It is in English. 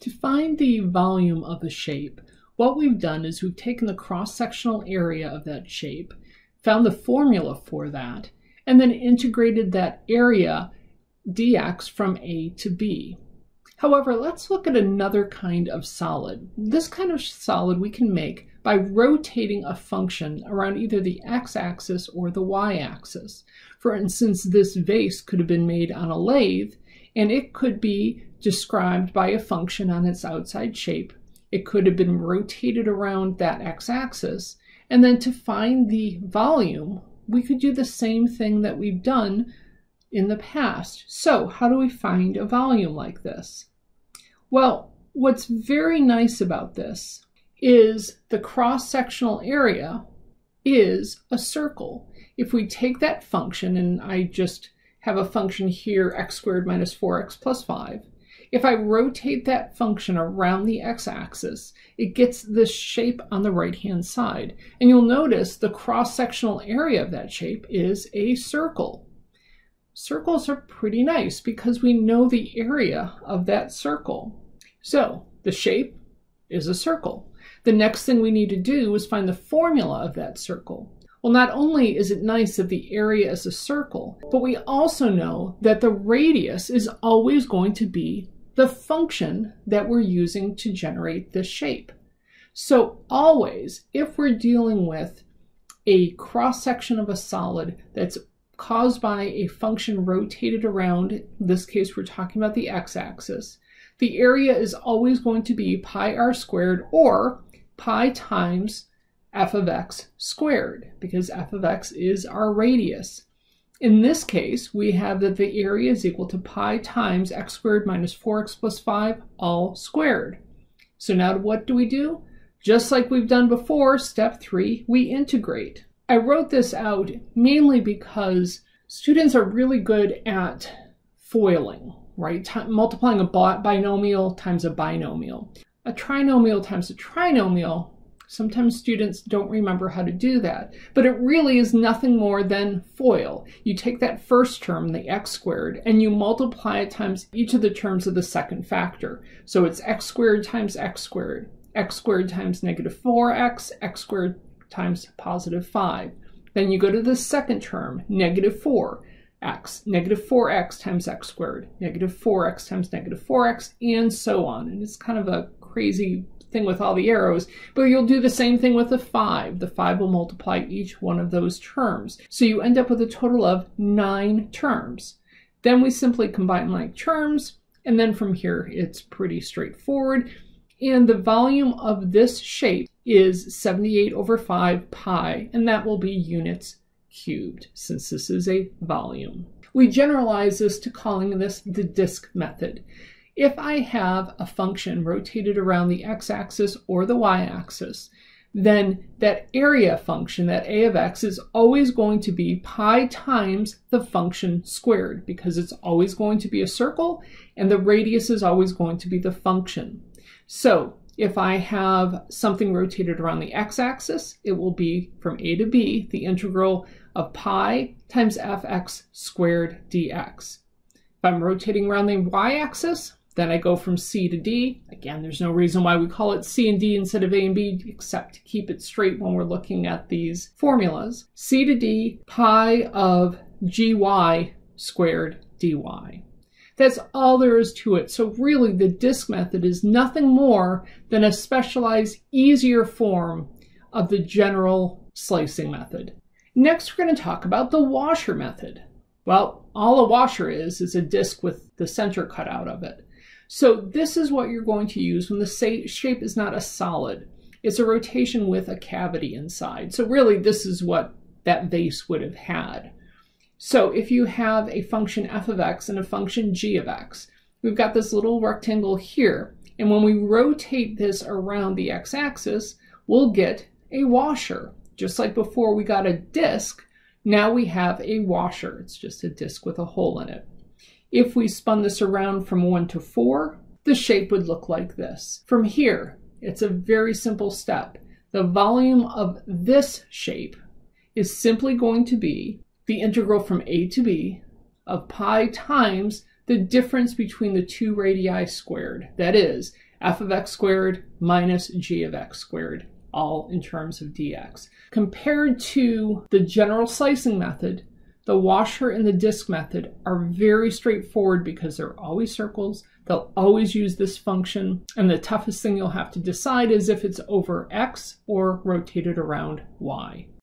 To find the volume of a shape, what we've done is we've taken the cross-sectional area of that shape, found the formula for that, and then integrated that area dx from a to b. However, let's look at another kind of solid. This kind of solid we can make by rotating a function around either the x-axis or the y-axis. For instance, this vase could have been made on a lathe, and it could be described by a function on its outside shape. It could have been rotated around that x-axis, and then to find the volume, we could do the same thing that we've done in the past. So how do we find a volume like this? Well, what's very nice about this is the cross-sectional area is a circle. If we take that function, and I just have a function here, x squared minus 4x plus 5, if I rotate that function around the x-axis, it gets this shape on the right-hand side. And you'll notice the cross-sectional area of that shape is a circle. Circles are pretty nice because we know the area of that circle. So the shape is a circle. The next thing we need to do is find the formula of that circle. Well, not only is it nice that the area is a circle, but we also know that the radius is always going to be the function that we're using to generate this shape. So always, if we're dealing with a cross-section of a solid that's caused by a function rotated around, in this case we're talking about the x-axis, the area is always going to be pi r squared or pi times f of x squared because f of x is our radius. In this case, we have that the area is equal to pi times x squared minus 4x plus 5 all squared. So now what do we do? Just like we've done before, step three, we integrate. I wrote this out mainly because students are really good at FOILing, right? T multiplying a binomial times a binomial. A trinomial times a trinomial, sometimes students don't remember how to do that, but it really is nothing more than FOIL. You take that first term, the x squared, and you multiply it times each of the terms of the second factor. So it's x squared times x squared, x squared times negative 4x, x squared times positive 5. Then you go to the second term, negative 4 x, negative 4x times x squared, negative 4x times negative 4x, and so on. And it's kind of a crazy thing with all the arrows, but you'll do the same thing with the 5. The 5 will multiply each one of those terms. So you end up with a total of 9 terms. Then we simply combine like terms, and then from here it's pretty straightforward. And the volume of this shape is 78 over 5 pi, and that will be units cubed, since this is a volume. We generalize this to calling this the disk method. If I have a function rotated around the x-axis or the y-axis, then that area function, that a of x, is always going to be pi times the function squared, because it's always going to be a circle, and the radius is always going to be the function. So if I have something rotated around the x-axis, it will be from a to b, the integral of pi times fx squared dx. If I'm rotating around the y-axis, then I go from c to d. Again, there's no reason why we call it c and d instead of a and b, except to keep it straight when we're looking at these formulas. c to d, pi of gy squared dy. That's all there is to it. So really the disk method is nothing more than a specialized, easier form of the general slicing method. Next, we're going to talk about the washer method. Well, all a washer is, is a disk with the center cut out of it. So this is what you're going to use when the shape is not a solid. It's a rotation with a cavity inside. So really, this is what that vase would have had. So if you have a function f of x and a function g of x, we've got this little rectangle here. And when we rotate this around the x-axis, we'll get a washer. Just like before we got a disk, now we have a washer. It's just a disk with a hole in it. If we spun this around from 1 to 4, the shape would look like this. From here, it's a very simple step. The volume of this shape is simply going to be the integral from a to b of pi times the difference between the two radii squared. That is, f of x squared minus g of x squared, all in terms of dx. Compared to the general slicing method, the washer and the disk method are very straightforward because they're always circles. They'll always use this function. And the toughest thing you'll have to decide is if it's over x or rotated around y.